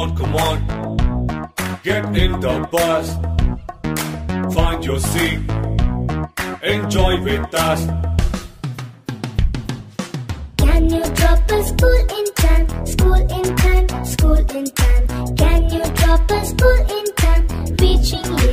on, come on. Get in the bus. Find your seat. Enjoy with us. Can you drop a school in time? School in time, school in time. Can you drop a school in time? Reaching late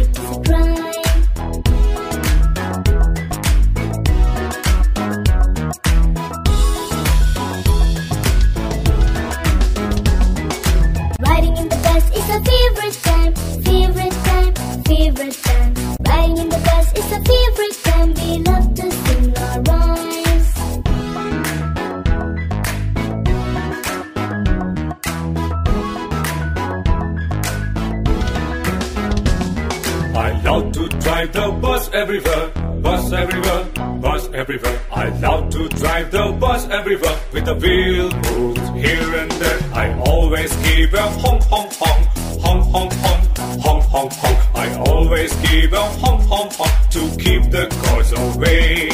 I love to drive the bus everywhere, bus everywhere, bus everywhere. I love to drive the bus everywhere with the wheel moves here and there. I always keep a honk honk honk, honk honk honk, honk honk honk. I always keep a honk honk honk to keep the cars away.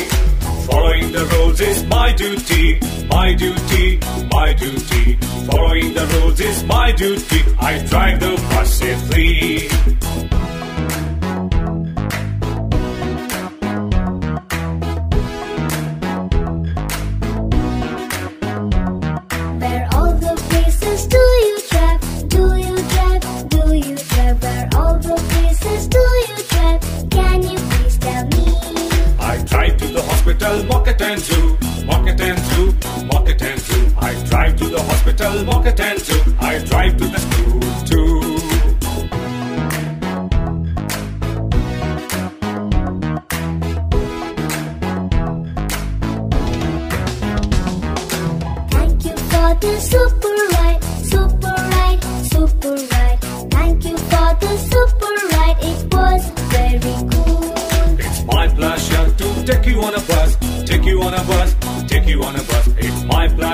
Following the rules is my duty, my duty, my duty. Following the rules is my duty. I drive the bus safely. Zoo, market and zoo. I drive to the hospital, market and zoo. I drive to the school too. Thank you for the super ride, super ride, super ride. Thank you for the super ride. It was very cool. It's my pleasure to take you on a bus, take you on a bus, take you on a bus. It's my plan.